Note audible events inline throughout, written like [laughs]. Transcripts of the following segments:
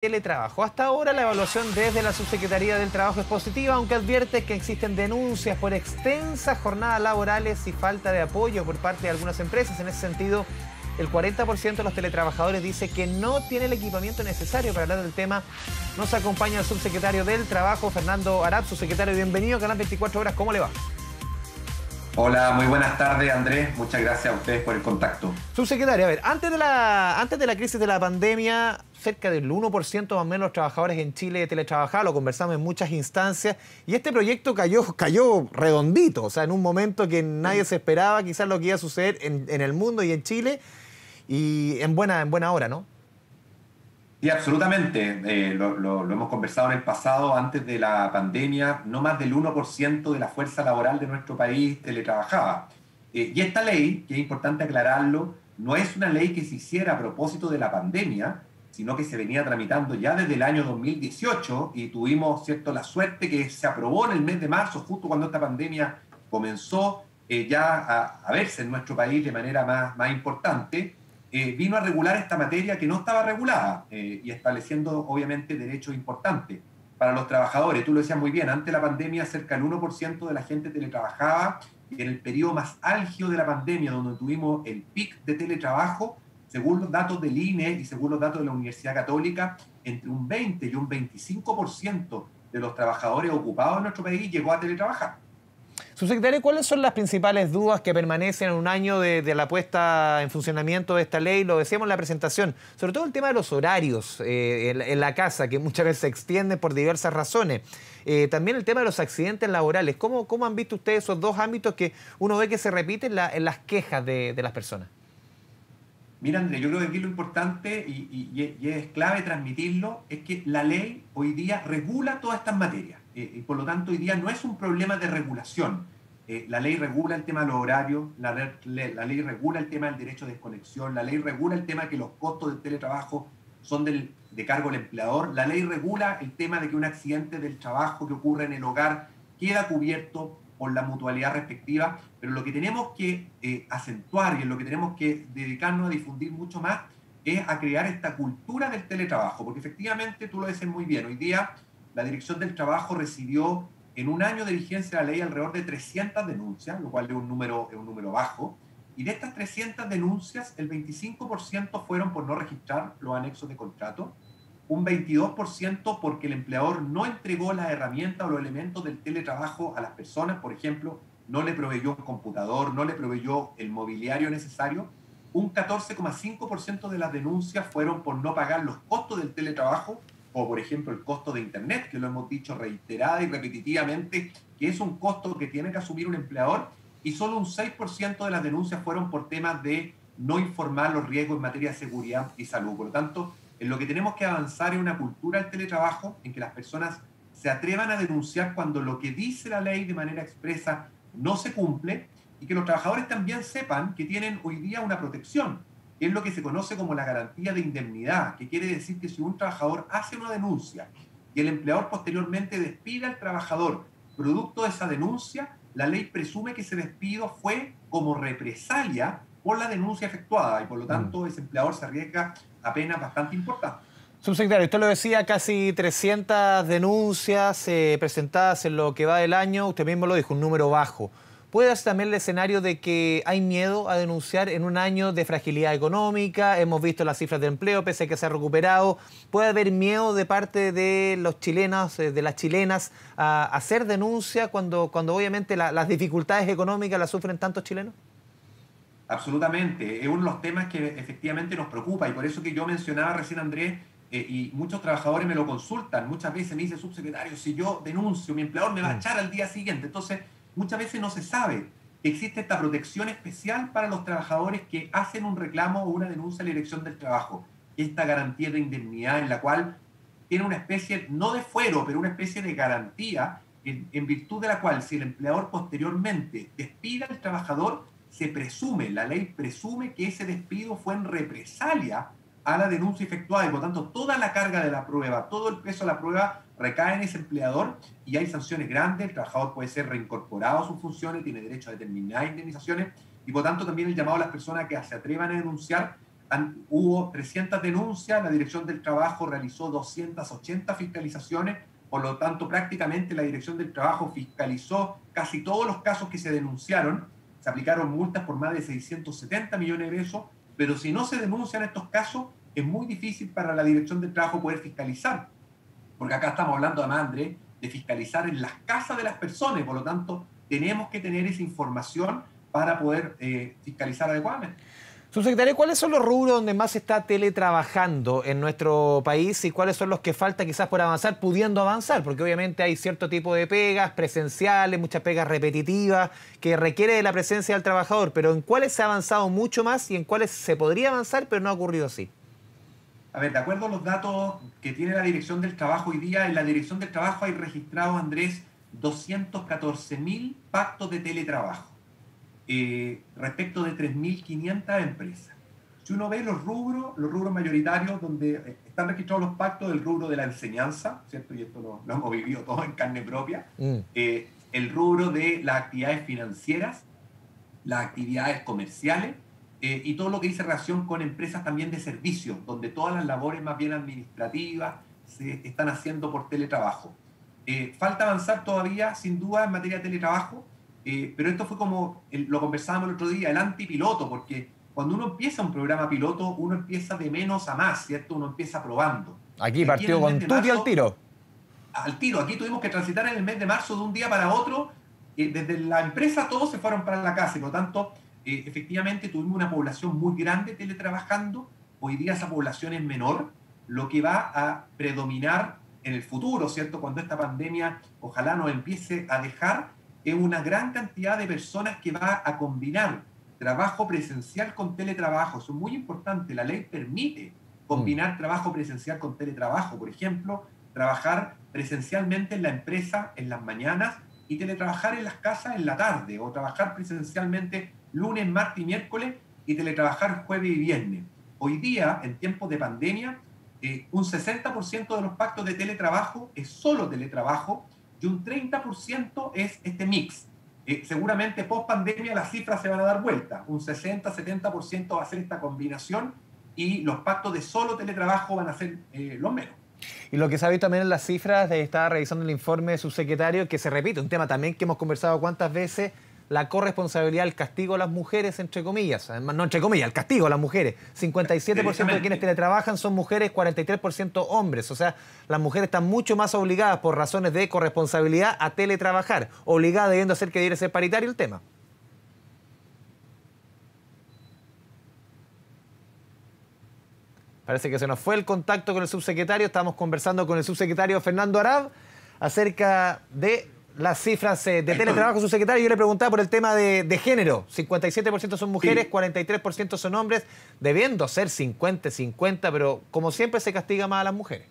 teletrabajo. Hasta ahora la evaluación desde la Subsecretaría del Trabajo es positiva, aunque advierte que existen denuncias por extensas jornadas laborales y falta de apoyo por parte de algunas empresas. En ese sentido, el 40% de los teletrabajadores dice que no tiene el equipamiento necesario para hablar del tema. Nos acompaña el subsecretario del Trabajo, Fernando Arap. Subsecretario, bienvenido a Canal 24 Horas. ¿Cómo le va? Hola, muy buenas tardes Andrés, muchas gracias a ustedes por el contacto. Subsecretario, a ver, antes de la, antes de la crisis de la pandemia, cerca del 1% más o menos los trabajadores en Chile teletrabajaban, lo conversamos en muchas instancias, y este proyecto cayó, cayó redondito, o sea, en un momento que nadie se esperaba quizás lo que iba a suceder en, en el mundo y en Chile, y en buena, en buena hora, ¿no? Sí, absolutamente. Eh, lo, hemos conversado en el pasado, antes de la pandemia, no más del 1% de la fuerza laboral de nuestro país teletrabajaba. Eh, y esta ley, que es importante aclararlo, no es una ley que se hiciera a propósito de la pandemia, sino que se venía tramitando ya desde el año 2018 y tuvimos cierto la suerte que se aprobó en el mes de marzo, justo cuando esta pandemia comenzó eh, ya a, a, verse en nuestro país de manera más, más importante. Eh, vino a regular esta materia que no estaba regulada eh, y estableciendo obviamente derechos importantes para los trabajadores. Tú lo decías muy bien, antes de la pandemia cerca del 1% de la gente teletrabajaba y en el periodo más álgido de la pandemia, donde tuvimos el pic de teletrabajo, según los datos del INE y según los datos de la Universidad Católica, entre un 20 y un 25% de los trabajadores ocupados en nuestro país llegó a teletrabajar. Subsecretario, ¿cuáles son las principales dudas que permanecen en un año de, la puesta en funcionamiento de esta ley? Lo decíamos en la presentación, sobre todo el tema de los horarios eh, en, la casa, que muchas veces se extienden por diversas razones. Eh, también el tema de los accidentes laborales. ¿Cómo, ¿Cómo, han visto ustedes esos dos ámbitos que uno ve que se repiten en las quejas de, las personas? Mira, André, yo creo que aquí lo importante y, es clave transmitirlo es que la ley hoy día regula todas estas materias. Eh, y por lo tanto hoy día no es un problema de regulación. Eh, la ley regula el tema de los horarios, la, ley regula el tema del derecho de desconexión, la ley regula el tema de que los costos del teletrabajo son de cargo del empleador, la ley regula el tema de que un accidente del trabajo que ocurre en el hogar queda cubierto por la mutualidad respectiva, pero lo que tenemos que eh, acentuar y en lo que tenemos que dedicarnos a difundir mucho más es a crear esta cultura del teletrabajo, porque efectivamente tú lo dices muy bien, hoy día la Dirección del Trabajo recibió en un año de vigencia de la ley alrededor de 300 denuncias, lo cual es un número, es un número bajo. Y de estas 300 denuncias, el 25% fueron por no registrar los anexos de contrato, un 22% porque el empleador no entregó las herramientas o los elementos del teletrabajo a las personas, por ejemplo, no le proveyó un computador, no le proveyó el mobiliario necesario. Un 14,5% de las denuncias fueron por no pagar los costos del teletrabajo o por ejemplo el costo de Internet, que lo hemos dicho reiterada y repetitivamente, que es un costo que tiene que asumir un empleador, y solo un 6% de las denuncias fueron por temas de no informar los riesgos en materia de seguridad y salud. Por lo tanto, en lo que tenemos que avanzar es una cultura del teletrabajo, en que las personas se atrevan a denunciar cuando lo que dice la ley de manera expresa no se cumple y que los trabajadores también sepan que tienen hoy día una protección es lo que se conoce como la garantía de indemnidad, que quiere decir que si un trabajador hace una denuncia y el empleador posteriormente despide al trabajador producto de esa denuncia, la ley presume que ese despido fue como represalia por la denuncia efectuada y por lo tanto mm. ese empleador se arriesga a penas bastante importantes. Subsecretario, usted lo decía, casi 300 denuncias eh, presentadas en lo que va del año, usted mismo lo dijo, un número bajo. Puede darse también el escenario de que hay miedo a denunciar en un año de fragilidad económica, hemos visto las cifras de empleo, pese a que se ha recuperado. Puede haber miedo de parte de los chilenos, eh, de las chilenas, a hacer denuncia cuando, cuando obviamente las dificultades económicas las sufren tantos chilenos. Absolutamente, es uno de los temas que efectivamente nos preocupa y por eso que yo mencionaba recién, Andrés, eh, y muchos trabajadores me lo consultan, muchas veces me dice subsecretario, si yo denuncio, mi empleador me va a mm. echar al día siguiente. Entonces, muchas veces no se sabe que existe esta protección especial para los trabajadores que hacen un reclamo o una denuncia a la dirección del trabajo. Esta garantía de indemnidad en la cual tiene una especie, no de fuero, pero una especie de garantía en, en virtud de la cual si el empleador posteriormente despide al trabajador, se presume, la ley presume que ese despido fue en represalia a la denuncia efectuada y por tanto toda la carga de la prueba, todo el peso de la prueba recae en ese empleador y hay sanciones grandes, el trabajador puede ser reincorporado a sus funciones, tiene derecho a determinadas indemnizaciones y por tanto también el llamado a las personas que se atrevan a denunciar hubo 300 denuncias, la Dirección del Trabajo realizó 280 fiscalizaciones, por lo tanto prácticamente la Dirección del Trabajo fiscalizó casi todos los casos que se denunciaron, se aplicaron multas por más de 670 millones de pesos, pero si no se denuncian estos casos, es muy difícil para la Dirección del Trabajo poder fiscalizar, porque acá estamos hablando, además, Andrés, de fiscalizar en las casas de las personas, por lo tanto tenemos que tener esa información para poder eh, fiscalizar adecuadamente. Subsecretario, ¿cuáles son los rubros donde más se está teletrabajando en nuestro país y cuáles son los que falta quizás por avanzar, pudiendo avanzar? Porque obviamente hay cierto tipo de pegas presenciales, muchas pegas repetitivas, que requiere de la presencia del trabajador, pero ¿en cuáles se ha avanzado mucho más y en cuáles se podría avanzar, pero no ha ocurrido así? A ver, de acuerdo a los datos que tiene la Dirección del Trabajo hoy día, en la Dirección del Trabajo hay registrados, Andrés, 214 mil pactos de teletrabajo eh, respecto de 3.500 empresas. Si uno ve los rubros, los rubros mayoritarios donde eh, están registrados los pactos, el rubro de la enseñanza, ¿cierto? Y esto lo, hemos vivido todos en carne propia, mm. eh, el rubro de las actividades financieras, las actividades comerciales y todo lo que dice relación con empresas también de servicios, donde todas las labores más bien administrativas se están haciendo por teletrabajo. falta avanzar todavía, sin duda, en materia de teletrabajo. Eh, pero esto fue como, lo conversábamos el otro día, el antipiloto, porque cuando uno empieza un programa piloto, uno empieza de menos a más, ¿cierto? Uno empieza probando. Aquí partió con tutti al tiro. Al tiro, aquí tuvimos que transitar en el mes de marzo de un día para otro. Eh, desde la empresa todos se fueron para la casa y por lo tanto, eh, efectivamente tuvimos una población muy grande teletrabajando. Hoy día esa población es menor, lo que va a predominar en el futuro, ¿cierto? Cuando esta pandemia ojalá nos empiece a dejar es una gran cantidad de personas que va a combinar trabajo presencial con teletrabajo. Eso es muy importante. La ley permite combinar mm. trabajo presencial con teletrabajo. Por ejemplo, trabajar presencialmente en la empresa en las mañanas y teletrabajar en las casas en la tarde, o trabajar presencialmente lunes, martes y miércoles y teletrabajar jueves y viernes. Hoy día, en tiempos de pandemia, eh, un 60% de los pactos de teletrabajo es solo teletrabajo y un 30% es este mix. Eh, seguramente post pandemia las cifras se van a dar vuelta, un 60-70% va a ser esta combinación y los pactos de solo teletrabajo van a ser eh, los menos. Y lo que se ha visto también en las cifras, de, estaba revisando el informe de su secretario, que se repite, un tema también que hemos conversado cuántas veces, la corresponsabilidad, el castigo a las mujeres, entre comillas, además, no entre comillas, el castigo a las mujeres. 57% de quienes teletrabajan son mujeres, 43% hombres. O sea, las mujeres están mucho más obligadas por razones de corresponsabilidad a teletrabajar, obligadas debiendo ser que debiera ser paritario el tema. Parece que se nos fue el contacto con el subsecretario. Estamos conversando con el subsecretario Fernando Arab acerca de las cifras eh, de teletrabajo, su secretario, yo le preguntaba por el tema de, género. 57% son mujeres, 43% son hombres, debiendo ser 50-50, pero como siempre se castiga más a las mujeres.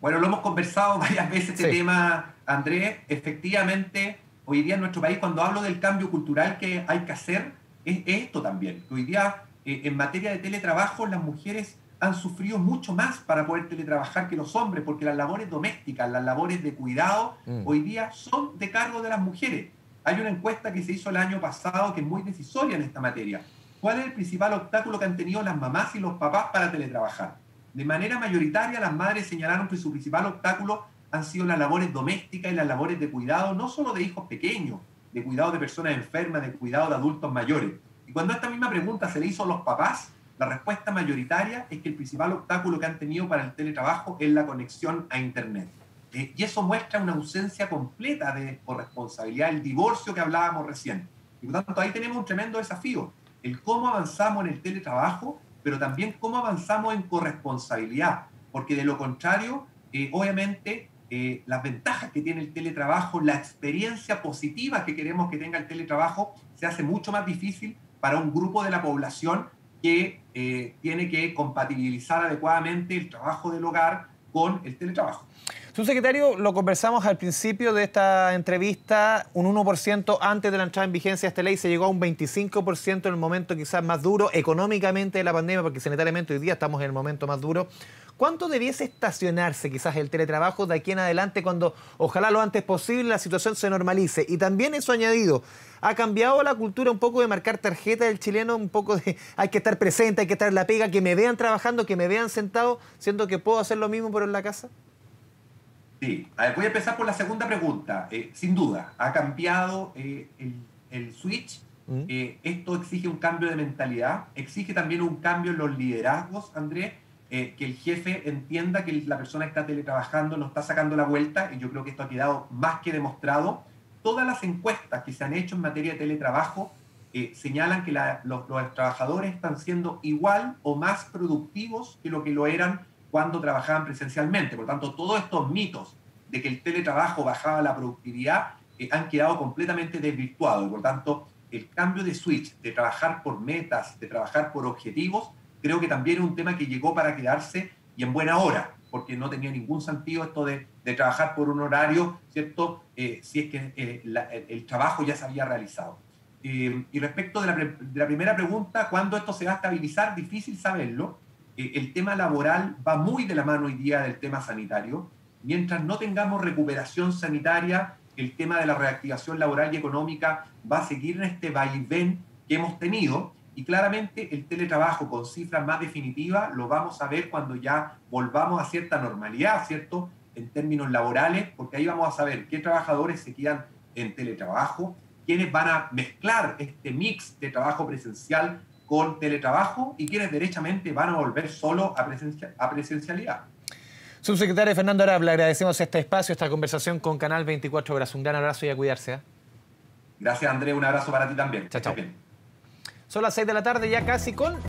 Bueno, lo hemos conversado [laughs] varias veces este tema, Andrés. Efectivamente, hoy día en nuestro país, cuando hablo del cambio cultural que hay que hacer, es esto también. Hoy día, eh, en materia de teletrabajo, las mujeres han sufrido mucho más para poder teletrabajar que los hombres, porque las labores domésticas, las labores de cuidado, mm. hoy día son de cargo de las mujeres. Hay una encuesta que se hizo el año pasado que es muy decisoria en esta materia. ¿Cuál es el principal obstáculo que han tenido las mamás y los papás para teletrabajar? De manera mayoritaria, las madres señalaron que su principal obstáculo han sido las labores domésticas y las labores de cuidado, no solo de hijos pequeños, de cuidado de personas enfermas, de cuidado de adultos mayores. Y cuando esta misma pregunta se le hizo a los papás, la respuesta mayoritaria es que el principal obstáculo que han tenido para el teletrabajo es la conexión a Internet. Eh, y eso muestra una ausencia completa de corresponsabilidad, el divorcio que hablábamos recién. Y por tanto ahí tenemos un tremendo desafío, el cómo avanzamos en el teletrabajo, pero también cómo avanzamos en corresponsabilidad, porque de lo contrario, eh, obviamente, eh, las ventajas que tiene el teletrabajo, la experiencia positiva que queremos que tenga el teletrabajo, se hace mucho más difícil para un grupo de la población que eh, tiene que compatibilizar adecuadamente el trabajo del hogar con el teletrabajo. Subsecretario, lo conversamos al principio de esta entrevista, un 1% antes de la entrada en vigencia de esta ley se llegó a un 25% en el momento quizás más duro económicamente de la pandemia, porque sanitariamente hoy día estamos en el momento más duro. ¿Cuánto debiese estacionarse quizás el teletrabajo de aquí en adelante cuando ojalá lo antes posible la situación se normalice? Y también eso añadido, ha cambiado la cultura un poco de marcar tarjeta del chileno, un poco de [laughs] hay que estar presente, hay que estar en la pega, que me vean trabajando, que me vean sentado, siendo que puedo hacer lo mismo pero en la casa. Sí, voy a empezar por la segunda pregunta. Eh, sin duda, ha cambiado eh, el, switch. Mm. Eh, esto exige un cambio de mentalidad, exige también un cambio en los liderazgos, Andrés, que el jefe entienda que la persona que está teletrabajando no está sacando la vuelta, y yo creo que esto ha quedado más que demostrado. Todas las encuestas que se han hecho en materia de teletrabajo señalan que los, trabajadores están siendo igual o más productivos que lo que lo eran cuando trabajaban presencialmente. Por tanto, todos estos mitos de que el teletrabajo bajaba la productividad eh, han quedado completamente desvirtuados. Por tanto, el cambio de switch, de trabajar por metas, de trabajar por objetivos, creo que también es un tema que llegó para quedarse y en buena hora, porque no tenía ningún sentido esto de, trabajar por un horario, ¿cierto? Eh, si es que eh, el, trabajo ya se había realizado. y respecto de la, de la primera pregunta, ¿cuándo esto se va a estabilizar? Difícil saberlo eh, el tema laboral va muy de la mano hoy día del tema sanitario. Mientras no tengamos recuperación sanitaria, el tema de la reactivación laboral y económica va a seguir en este vaivén que hemos tenido. Y claramente el teletrabajo con cifras más definitivas lo vamos a ver cuando ya volvamos a cierta normalidad, ¿cierto? En términos laborales, porque ahí vamos a saber qué trabajadores se quedan en teletrabajo, quiénes van a mezclar este mix de trabajo presencial con teletrabajo y quienes derechamente van a volver solo a, a presencialidad. Subsecretario Fernando Arab, le agradecemos este espacio, esta conversación con Canal 24 Horas. Un gran abrazo y a cuidarse. ¿eh? Gracias, Andrés. Un abrazo para ti también. Chao, chao. Son las 6 de la tarde, ya casi con